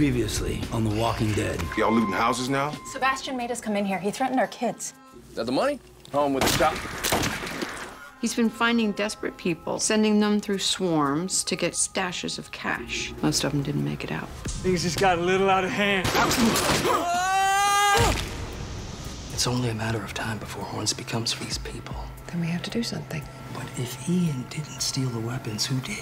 Previously on The Walking Dead. Y'all looting houses now? Sebastian made us come in here. He threatened our kids. Is that the money? Home with the shop. He's been finding desperate people, sending them through swarms to get stashes of cash. Most of them didn't make it out. Things just got a little out of hand. It's only a matter of time before Horns becomes these people. Then we have to do something. But if Ian didn't steal the weapons, who did?